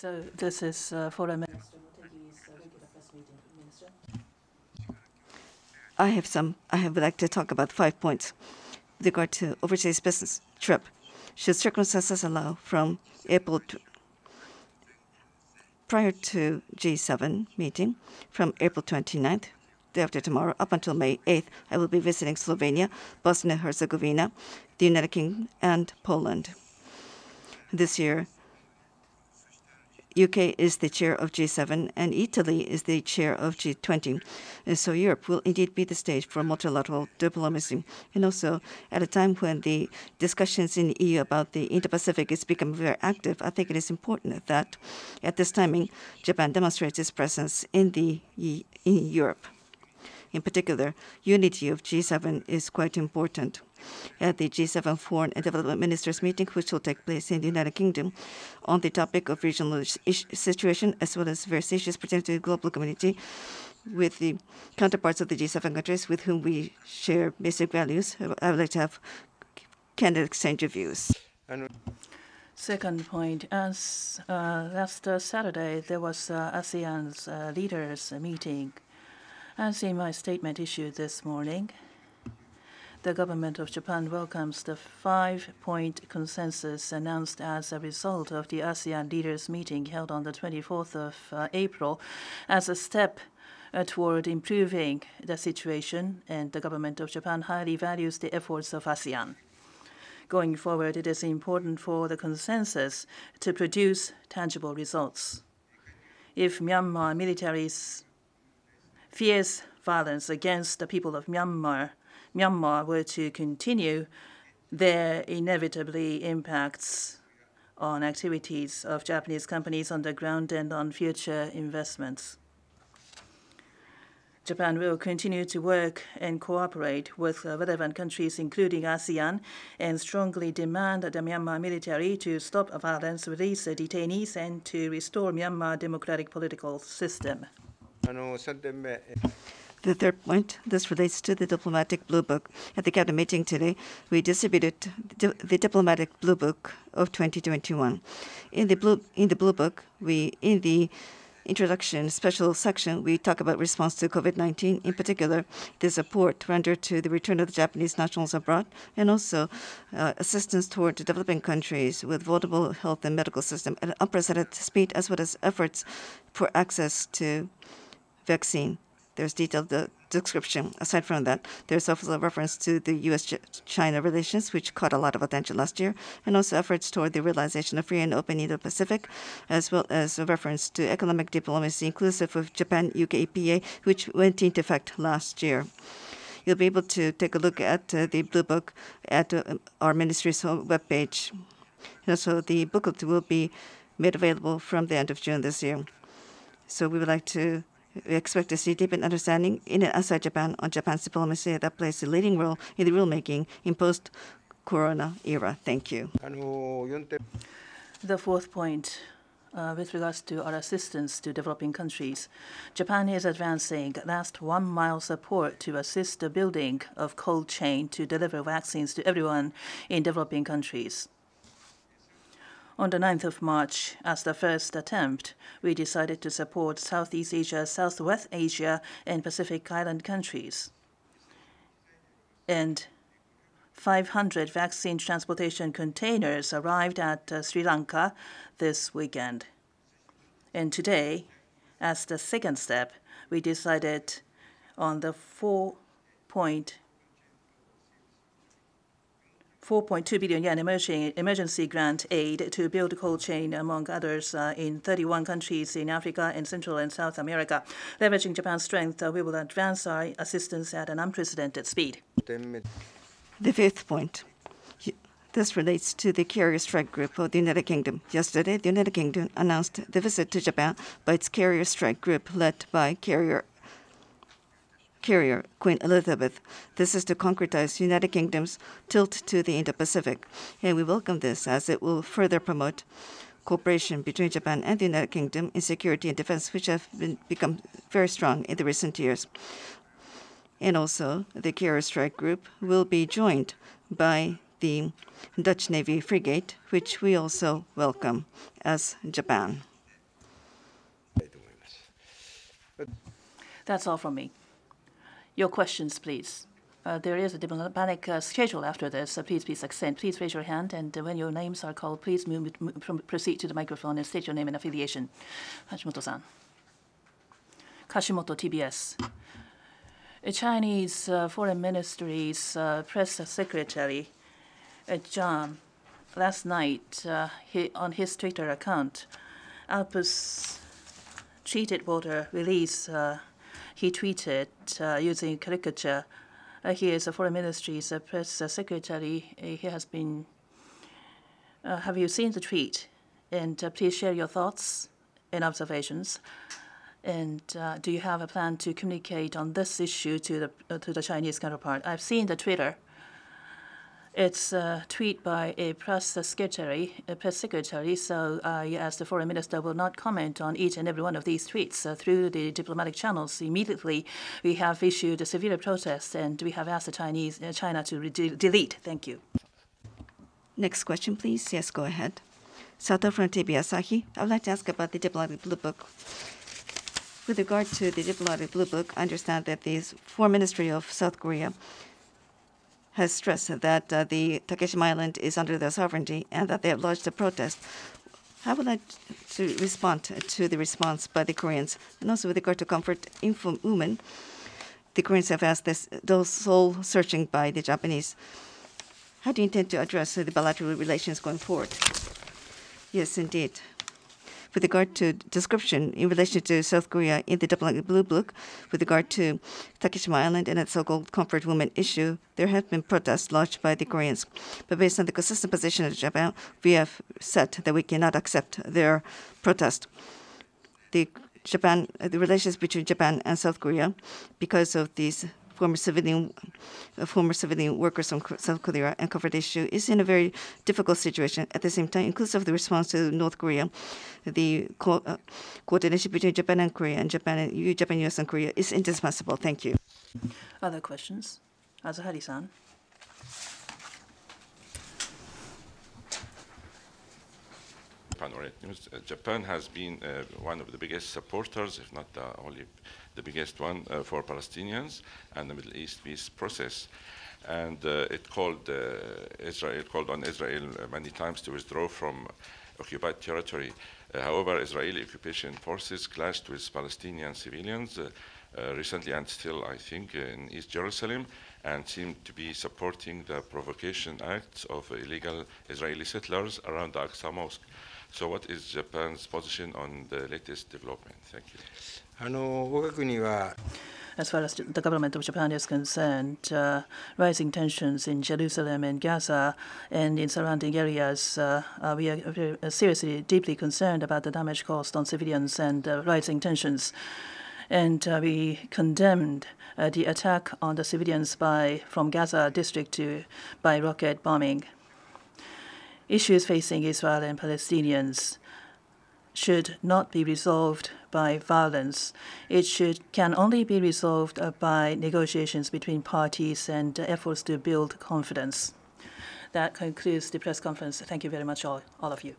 So this is uh, Foreign Minister. Minister. I have some. I would like to talk about five points with regard to overseas business trip. Should circumstances allow, from April prior to G7 meeting, from April 29th, day after tomorrow, up until May 8th, I will be visiting Slovenia, Bosnia and Herzegovina, the United Kingdom, and Poland. This year, UK is the chair of G7 and Italy is the chair of G20. And so Europe will indeed be the stage for multilateral diplomacy. And also, at a time when the discussions in the EU about the Indo-Pacific is becoming very active, I think it is important that at this timing, Japan demonstrates its presence in the in Europe. In particular, unity of G7 is quite important. At the G7 Foreign and Development Ministers meeting, which will take place in the United Kingdom, on the topic of regional situation as well as various issues pertaining to the global community, with the counterparts of the G7 countries with whom we share basic values, I would like to have candid exchange of views. Second point, as uh, last uh, Saturday there was uh, ASEAN's uh, leaders meeting as in my statement issued this morning, the government of Japan welcomes the five-point consensus announced as a result of the ASEAN leaders meeting held on the 24th of uh, April as a step uh, toward improving the situation, and the government of Japan highly values the efforts of ASEAN. Going forward, it is important for the consensus to produce tangible results. If Myanmar military's fierce violence against the people of Myanmar, Myanmar were to continue, there inevitably impacts on activities of Japanese companies on the ground and on future investments. Japan will continue to work and cooperate with relevant countries, including ASEAN, and strongly demand the Myanmar military to stop violence, release detainees, and to restore Myanmar democratic political system. The third point, this relates to the diplomatic blue book. At the cabinet meeting today, we distributed the diplomatic blue book of 2021. In the blue in the blue book, we in the introduction special section, we talk about response to COVID-19. In particular, the support rendered to the return of the Japanese nationals abroad, and also uh, assistance toward developing countries with vulnerable health and medical system at unprecedented speed, as well as efforts for access to vaccine. There's detailed uh, description. Aside from that, there's also a reference to the U.S.-China relations, which caught a lot of attention last year, and also efforts toward the realization of free and open Indo-Pacific, as well as a reference to economic diplomacy, inclusive of Japan-UK EPA, which went into effect last year. You'll be able to take a look at uh, the Blue Book at uh, our ministry's webpage. And so the booklet will be made available from the end of June this year. So we would like to we expect to see deepened understanding in and outside Japan on Japan's diplomacy that plays a leading role in the rulemaking in post-corona era. Thank you. The fourth point uh, with regards to our assistance to developing countries, Japan is advancing last one mile support to assist the building of cold chain to deliver vaccines to everyone in developing countries. On the 9th of March, as the first attempt, we decided to support Southeast Asia, Southwest Asia, and Pacific Island countries. And 500 vaccine transportation containers arrived at uh, Sri Lanka this weekend. And today, as the second step, we decided on the four-point 4.2 billion yen emergency grant aid to build cold chain, among others, uh, in 31 countries in Africa and Central and South America. Leveraging Japan's strength, uh, we will advance our assistance at an unprecedented speed. The fifth point. This relates to the carrier strike group of the United Kingdom. Yesterday, the United Kingdom announced the visit to Japan by its carrier strike group led by carrier carrier, Queen Elizabeth. This is to concretize United Kingdom's tilt to the Indo-Pacific, and we welcome this as it will further promote cooperation between Japan and the United Kingdom in security and defense, which have been, become very strong in the recent years. And also, the carrier strike group will be joined by the Dutch Navy frigate, which we also welcome as Japan. That's all from me. Your questions, please. Uh, there is a diplomatic uh, schedule after this, so please be succinct. Please raise your hand, and uh, when your names are called, please move, move, proceed to the microphone and state your name and affiliation. Hashimoto-san. Hashimoto, TBS. A Chinese uh, Foreign Ministry's uh, press secretary, uh, Zhao, last night he, on his Twitter account, ALPS treated water release, he tweeted using caricature uh, he is a foreign ministry's uh, press uh, secretary. he has been. have you seen the tweet? And please share your thoughts and observations. And uh, do you have a plan to communicate on this issue to the uh, to the Chinese counterpart? I've seen the Twitter. It's a tweet by a press secretary, a press secretary. So, uh, as the foreign minister will not comment on each and every one of these tweets uh, through the diplomatic channels. Immediately, we have issued a severe protest, and we have asked the Chinese uh, China to delete. Thank you. Next question, please. Yes, go ahead. Sato from TV Asahi. I would like to ask about the diplomatic blue book. With regard to the diplomatic blue book, I understand that the foreign ministry of South Korea has stressed that uh, the Takeshima Island is under their sovereignty and that they have lodged a protest. How would like to respond to the response by the Koreans? And also with regard to comfort info women, the Koreans have asked this, those soul searching by the Japanese. How do you intend to address the bilateral relations going forward? Yes, indeed with regard to description in relation to South Korea in the diplomatic blue book, with regard to Takeshima Island and its so-called comfort women issue, there have been protests lodged by the Koreans. But based on the consistent position of Japan, we have said that we cannot accept their protest. The Japan, the relations between Japan and South Korea, because of these former civilian former civilian workers from South Korea and covered issue is in a very difficult situation. At the same time, inclusive of the response to North Korea, the co uh, coordination between Japan and Korea and Japan and Japan, US, and Korea is indispensable. Thank you. Other questions? Azuhari-san. Japan has been uh, one of the biggest supporters, if not the only the biggest one uh, for Palestinians and the Middle East peace process. And uh, it called uh, Israel called on Israel many times to withdraw from occupied territory. however, Israeli occupation forces clashed with Palestinian civilians recently and still, I think, in East Jerusalem and seem to be supporting the provocation acts of illegal Israeli settlers around the Aqsa Mosque. So what is Japan's position on the latest development? Thank you. As far as the government of Japan is concerned, uh, rising tensions in Jerusalem and Gaza and in surrounding areas, uh, uh, we are uh, seriously, deeply concerned about the damage caused on civilians and uh, rising tensions. And uh, we condemned the attack on the civilians by from Gaza district to by rocket bombing. Issues facing Israel and Palestinians should not be resolved by violence. It should can only be resolved uh, by negotiations between parties and efforts to build confidence. That concludes the press conference. Thank you very much, all, all of you.